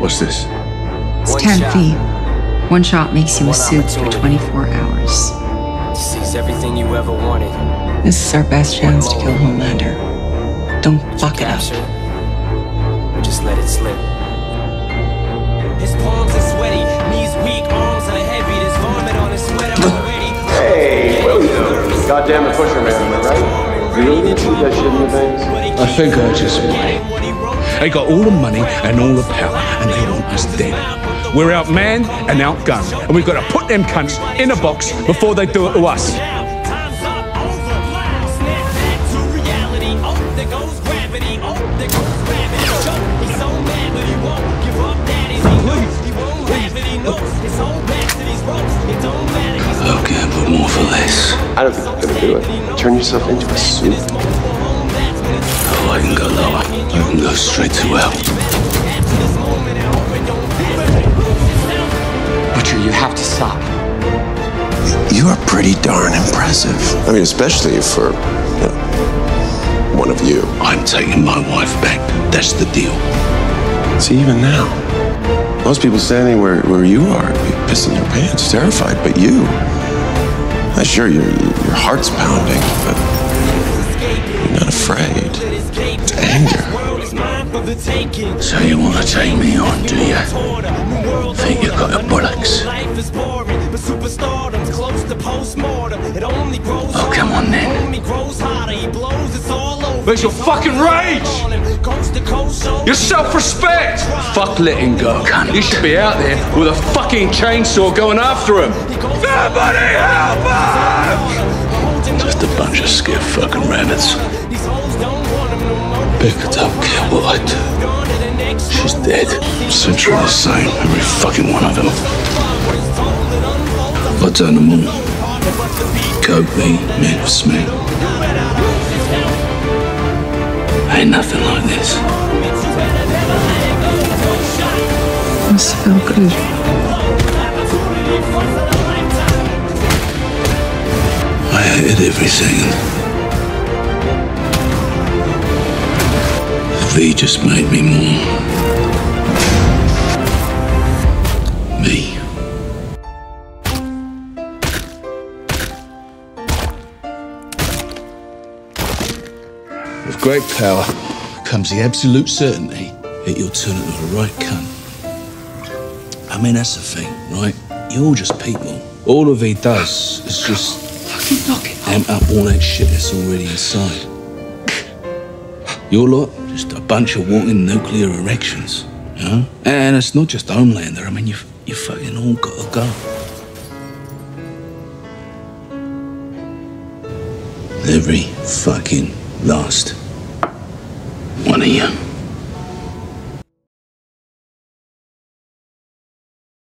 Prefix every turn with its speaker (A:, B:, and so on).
A: What's this?
B: It's
C: One
B: 10
C: shot.
B: feet. One shot makes you a
C: One
B: supe for 24 hours.
C: Sees everything you ever wanted.
B: This is our best chance to kill Homelander. Don't fuck it up.
C: It. Or just let it slip. His palms are sweaty, knees weak, arms are heavy. There's vomit on his sweater already.
D: Hey, William. Goddamn the pusher man, I right? You really shoot that shit in the veins?
A: I think I just might. They got all the money and all the power, and us dead. We're outmanned and outgunned, and we've got to put them cunts in a box before they do it to us.
C: Time's up, over, loud, snap back to reality. Oh, there goes gravity. Oh, there goes gravity. Joe, he's so mad, but he won't give up. That is, he knows he won't have it. He knows his whole back to these ropes. It don't matter. He's
A: Okay, but more for less.
D: I don't think you're gonna do it. Turn yourself into a supe.
A: Oh, I can go lower. I can go straight to hell.
E: You have to stop.
D: You are pretty darn impressive. I mean, especially for you know, one of you.
A: I'm taking my wife back. That's the deal.
D: See, even now, most people standing where, where you are be pissing their pants, terrified. But you, I'm sure, your your heart's pounding, but you're not afraid. It's anger.
A: So you want to take me on, do you? Think you've got a bollocks? Where's your fucking rage?
C: Coast to coast show.
A: Your self-respect! Fuck letting go. You should be out there with a fucking chainsaw going after him. Somebody help us! Just a bunch of scared fucking rabbits.
C: These hoes don't want him no more.
A: Becca don't care what I do.
C: Gone to the next
A: She's dead. Central the same, every fucking one of them. I turn them all. Coke me, mince me. Ain't nothing like this.
B: Must feel good.
A: I hated everything. V just made me more. With great power comes the absolute certainty that you'll turn into a right cunt. I mean, that's the thing, right? You're just people. All of he does is just
B: Fucking knock it.
A: amp up all that shit that's already inside. Your lot, just a bunch of walking nuclear erections, you know? And it's not just Homelander. I mean, you you fucking all got to go. Every fucking last one of you.